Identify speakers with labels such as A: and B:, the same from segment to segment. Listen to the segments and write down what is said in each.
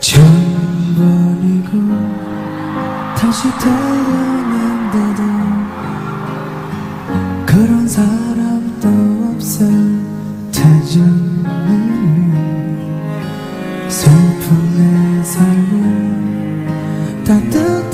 A: 처음 버리고 다시 태어난데도 그런 사람도 없을 테지 的。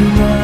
A: tonight.